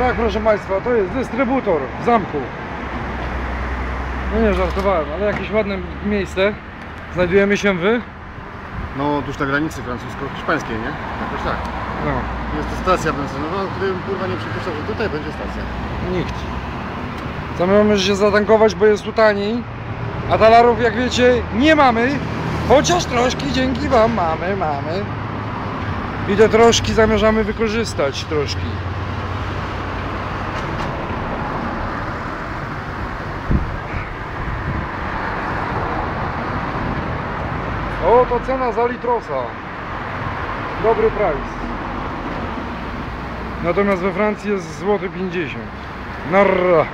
Tak, proszę Państwa, to jest dystrybutor w zamku. No nie, żartowałem, ale jakieś ładne miejsce. Znajdujemy się w... No tuż na granicy francusko-hiszpańskiej, nie? Jakoś tak. No, Jest to stacja benzynowa, o której kurwa nie przypuszczał, że tutaj będzie stacja. nikt. Zamierzamy się zatankować, bo jest tu taniej. A talarów, jak wiecie, nie mamy. Chociaż troszki dzięki Wam mamy, mamy. I te troszki zamierzamy wykorzystać, troszki. O, to cena za litrosa. Dobry price. Natomiast we Francji jest złoty 50. Narra.